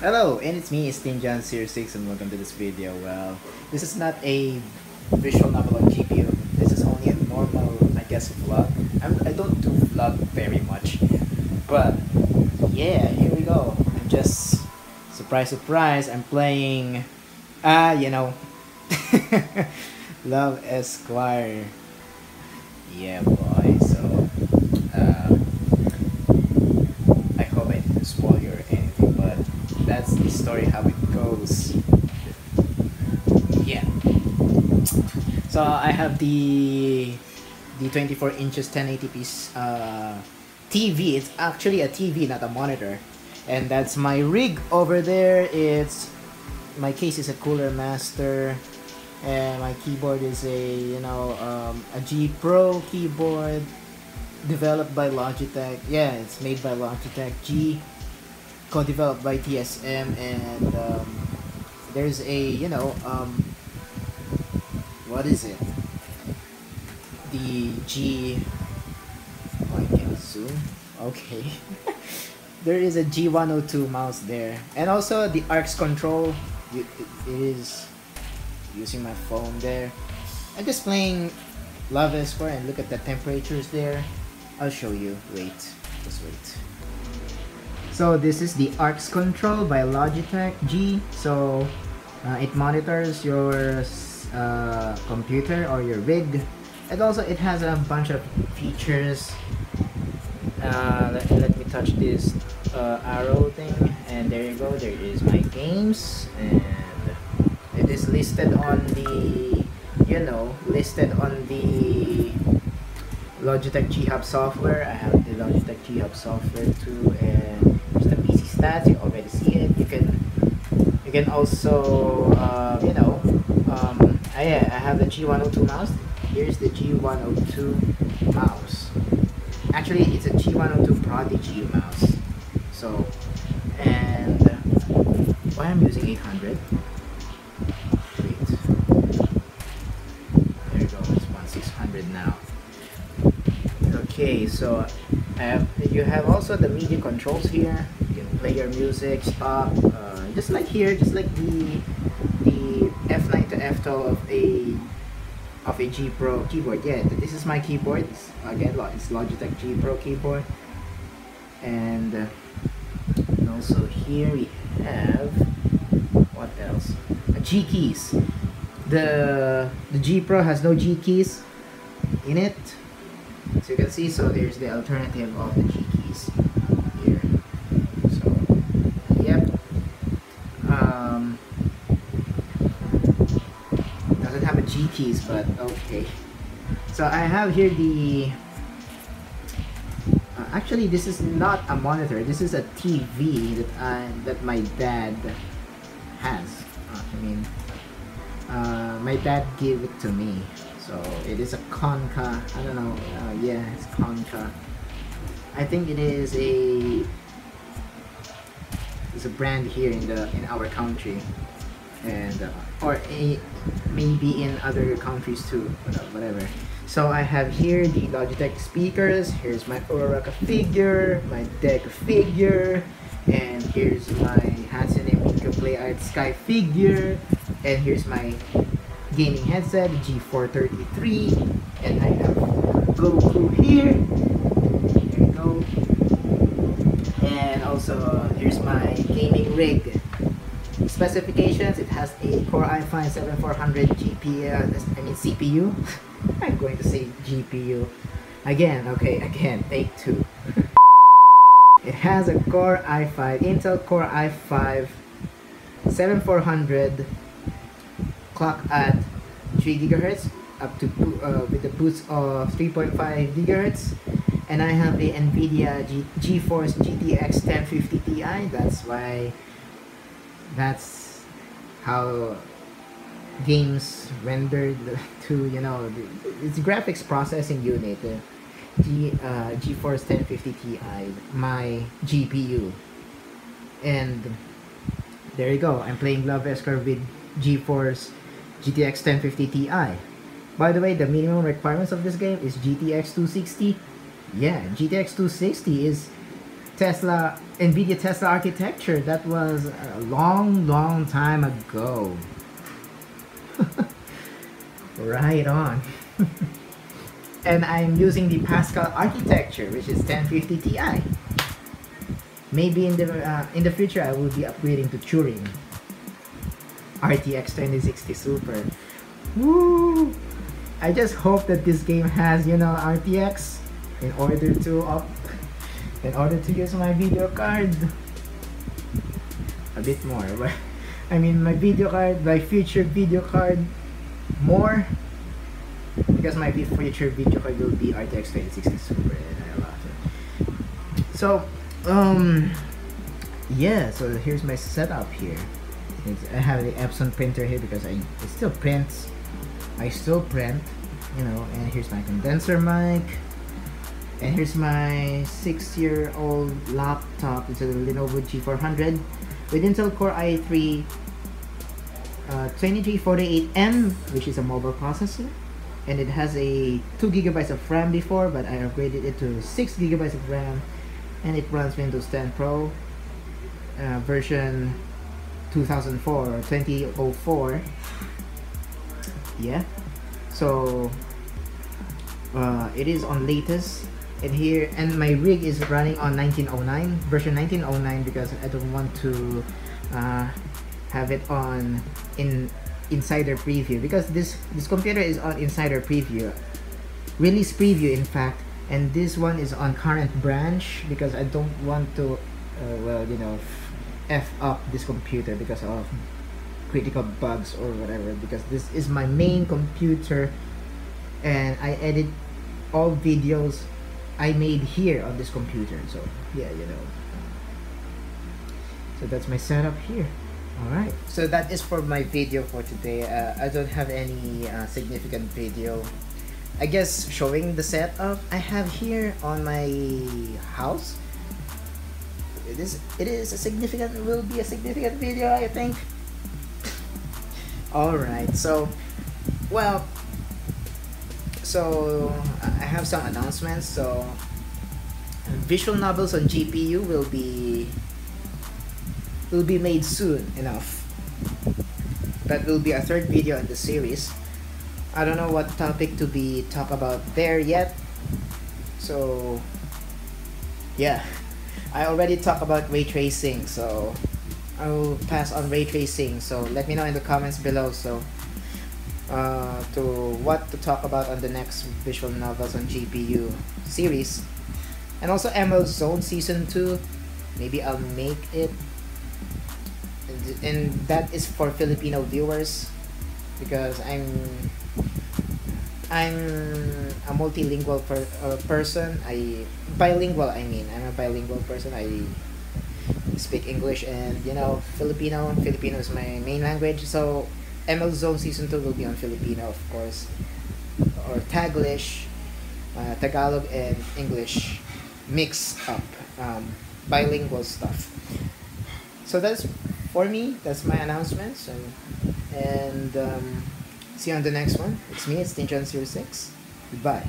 Hello, and it's me, TinJon06, and welcome to this video. Well, this is not a visual novel on GPU. This is only a normal, I guess, vlog. I'm, I don't do vlog very much, but yeah, here we go. I'm just surprise, surprise. I'm playing, ah, uh, you know, Love Esquire. Yeah, boy. So, uh, I hope I didn't spoil you or anything, but that's the story how Yeah. So I have the the 24 inches 1080p uh, TV. It's actually a TV, not a monitor. And that's my rig over there. It's my case is a Cooler Master and my keyboard is a you know um, a G Pro keyboard developed by Logitech yeah it's made by Logitech G co-developed by TSM and um, there's a you know um, what is it the G oh, I can zoom okay there is a G102 mouse there and also the ARX control it, it is using my phone there. I'm just playing Love Esquire and look at the temperatures there. I'll show you. Wait. Just wait. So this is the ARX control by Logitech G. So uh, it monitors your uh, computer or your rig. And also it has a bunch of features. Uh, let, let me touch this uh, arrow thing and there you go. There is my games and it is listed on the you know listed on the Logitech G Hub software. I have the Logitech G Hub software too and there's the PC stats you already see it. You can you can also uh, you know um, I, I have the G102 mouse. Here's the G102 mouse. Actually it's a G102 Prodigy mouse. So and why I'm using 800 okay so have, you have also the media controls here. You can play your music stop uh, just like here just like the the F9 to F12 of a of a G Pro keyboard. Yeah this is my keyboard. It's, again it's Logitech G Pro keyboard. And, uh, and also here we have what else? Uh, G keys. The the G Pro has no G keys in it. So you can see, so there's the alternative of the G keys here. So, yep. Um, doesn't have a G keys, but okay. So I have here the. Uh, actually, this is not a monitor. This is a TV that I that my dad has. Uh, I mean, uh, my dad gave it to me. So it is a Konka. I don't know. Uh, yeah, it's Konka. I think it is a it's a brand here in the in our country, and uh, or a, maybe in other countries too. Whatever. So I have here the Logitech speakers. Here's my Uraraka figure, my Deku figure, and here's my Hatsune Miku Play Arts Kai figure, and here's my gaming headset, G433, and I have Goku here. There you go. And also, here's my gaming rig. Specifications, it has a Core i5 7400 GPU, I mean CPU. I'm going to say GPU. Again, okay, again, take two. it has a Core i5, Intel Core i5 7400 clock at 3 gigahertz up to uh, with the boost of 3.5 gigahertz. And I have the Nvidia G GeForce GTX 1050 Ti. That's why that's how games rendered to you know it's graphics processing unit uh, G uh, GeForce 1050 Ti my GPU and there you go. I'm playing Love Esquire with GeForce GTX 1050 Ti. By the way, the minimum requirements of this game is GTX 260. Yeah, GTX 260 is Tesla, NVIDIA Tesla architecture. That was a long, long time ago. right on. and I'm using the Pascal architecture, which is 1050 Ti. Maybe in the uh, in the future I will be upgrading to Turing. RTX 2060 Super. Woo! I just hope that this game has, you know, RTX in order to up in order to use my video card a bit more but I mean my video card my future video card more because my future video card will be RTX 2060 Super and I love it so um yeah so here's my setup here I have the Epson printer here because I it still prints. I still print you know and here's my condenser mic. And here's my six year old laptop. It's a Lenovo G400 with Intel Core i3 uh, 2348M which is a mobile processor. And it has a 2 gigabytes of RAM before but I upgraded it to 6 gigabytes of RAM. And it runs Windows 10 Pro uh, version 2004 or 2004 yeah. So uh, it is on latest and here and my rig is running on 1909 version 1909 because I don't want to uh, have it on in insider preview because this this computer is on insider preview. Release preview in fact and this one is on current branch because I don't want to uh, well you know f up this computer because of critical bugs or whatever because this is my main computer and I edit all videos I made here on this computer. So yeah you know. So that's my setup here. Alright. So that is for my video for today. Uh, I don't have any uh, significant video. I guess showing the setup I have here on my house it is it is a significant will be a significant video I think. Alright so well so I have some announcements so visual novels on GPU will be will be made soon enough. That will be a third video in the series. I don't know what topic to be talk about there yet. So yeah I already talked about ray tracing so I'll pass on ray tracing. So let me know in the comments below so uh, to what to talk about on the next visual novels on GPU series. And also Emerald Zone season 2 maybe I'll make it. And, and that is for Filipino viewers because I'm I'm a multilingual per, uh, person. I bilingual. I mean, I'm a bilingual person. I speak English and you know Filipino. Filipino is my main language. So ML Zone season two will be on Filipino, of course, or Taglish, uh, Tagalog and English mix up, um, bilingual stuff. So that's for me. That's my announcements and and. Um, See you on the next one. It's me, it's TinJon06. Goodbye.